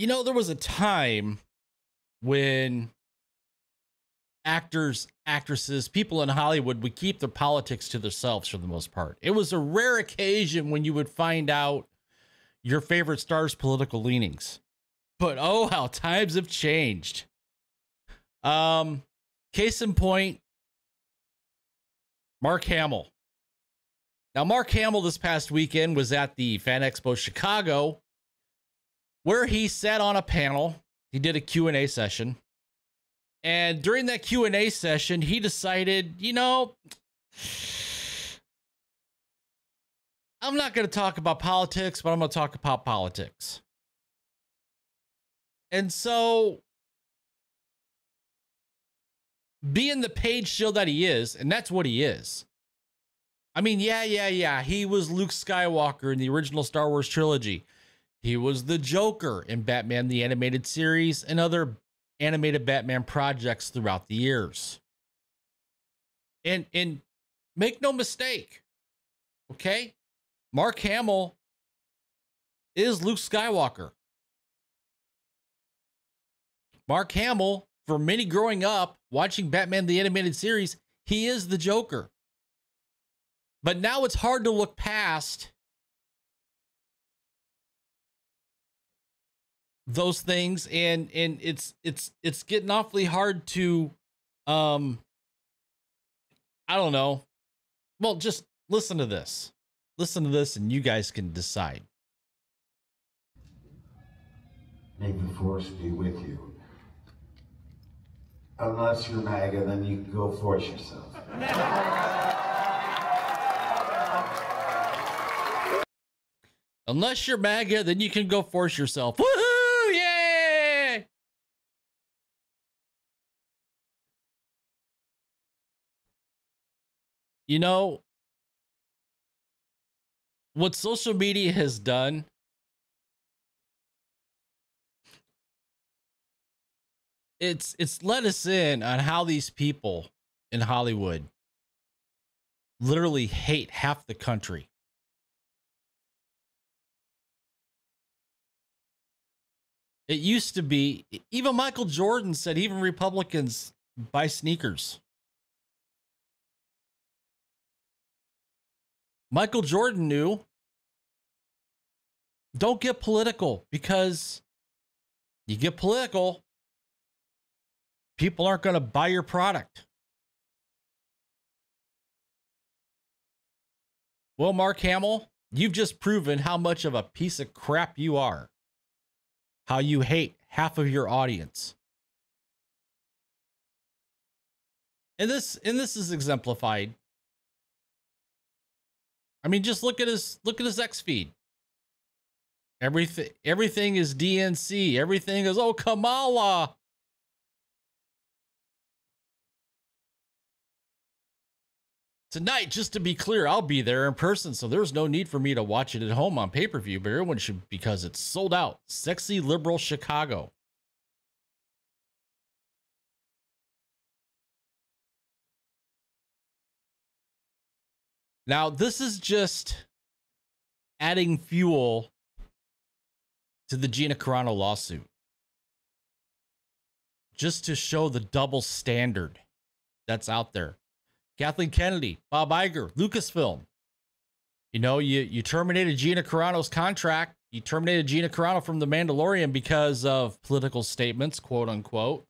You know, there was a time when actors, actresses, people in Hollywood would keep their politics to themselves for the most part. It was a rare occasion when you would find out your favorite star's political leanings. But oh, how times have changed. Um, case in point, Mark Hamill. Now, Mark Hamill this past weekend was at the Fan Expo Chicago, where he sat on a panel. He did a Q&A session. And during that Q&A session, he decided, you know, I'm not going to talk about politics, but I'm going to talk about politics. And so being the page shield that he is, and that's what he is. I mean, yeah, yeah, yeah. He was Luke Skywalker in the original Star Wars trilogy. He was the Joker in Batman the Animated Series and other animated Batman projects throughout the years. And and make no mistake, okay? Mark Hamill is Luke Skywalker. Mark Hamill, for many growing up watching Batman the Animated Series, he is the Joker. But now it's hard to look past those things and and it's it's it's getting awfully hard to um I don't know. Well, just listen to this. Listen to this and you guys can decide. May the force be with you. Unless you're MAGA, then you can go force yourself. Unless you're MAGA, then you can go force yourself. Woohoo! You know, what social media has done it's it's let us in on how these people in Hollywood literally hate half the country. It used to be even Michael Jordan said even Republicans buy sneakers. Michael Jordan knew don't get political because you get political people aren't going to buy your product. Well, Mark Hamill, you've just proven how much of a piece of crap you are. How you hate half of your audience. And this and this is exemplified. I mean, just look at his look at his X feed. Everything everything is DNC. Everything is oh Kamala. Tonight, just to be clear, I'll be there in person, so there's no need for me to watch it at home on pay per view, but everyone should because it's sold out. Sexy Liberal Chicago. Now, this is just adding fuel to the Gina Carano lawsuit. Just to show the double standard that's out there. Kathleen Kennedy, Bob Iger, Lucasfilm. You know, you you terminated Gina Carano's contract. You terminated Gina Carano from The Mandalorian because of political statements, quote unquote.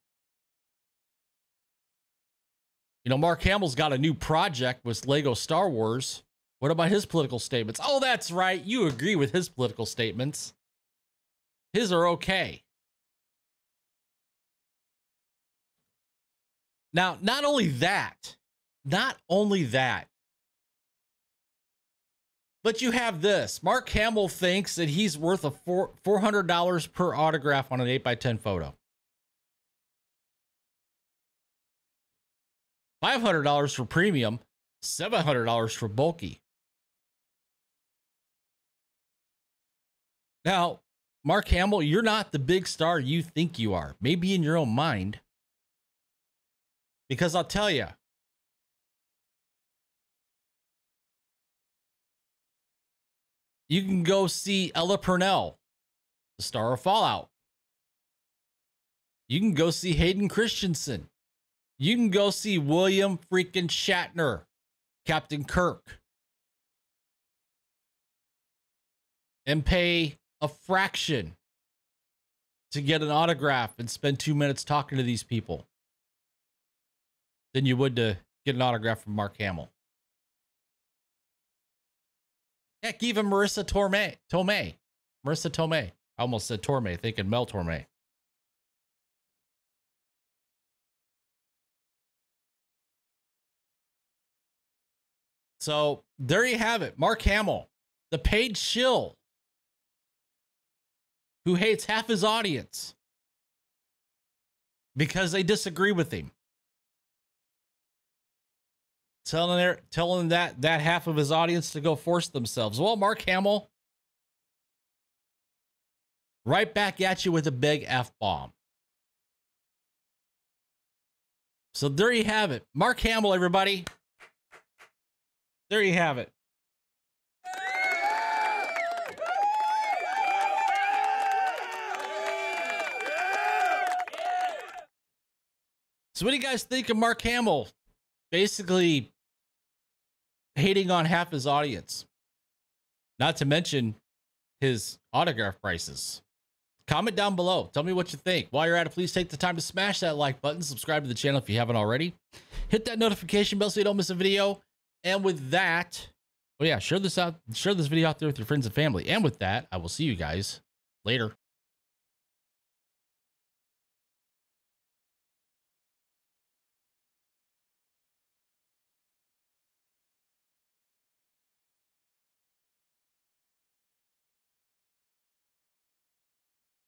You know, Mark Hamill's got a new project with Lego Star Wars. What about his political statements? Oh, that's right. You agree with his political statements. His are okay. Now, not only that, not only that, but you have this. Mark Hamill thinks that he's worth a four four hundred dollars per autograph on an eight by ten photo. Five hundred dollars for premium, seven hundred dollars for bulky. Now, Mark Hamill, you're not the big star you think you are. Maybe in your own mind. Because I'll tell you, you can go see Ella Purnell, the star of Fallout. You can go see Hayden Christensen. You can go see William freaking Shatner, Captain Kirk, and pay a fraction to get an autograph and spend two minutes talking to these people than you would to get an autograph from Mark Hamill. Heck, even Marisa Torme, Tomei, Marisa Tomei. I almost said Torme, thinking Mel Torme. So there you have it. Mark Hamill, the paid shill who hates half his audience because they disagree with him. Telling their telling that that half of his audience to go force themselves. Well, Mark Hamill, right back at you with a big F bomb. So there you have it. Mark Hamill, everybody. There you have it. So, what do you guys think of Mark Hamill basically hating on half his audience? Not to mention his autograph prices. Comment down below. Tell me what you think. While you're at it, please take the time to smash that like button, subscribe to the channel if you haven't already. Hit that notification bell so you don't miss a video. And with that, oh yeah, share this out, share this video out there with your friends and family. And with that, I will see you guys later.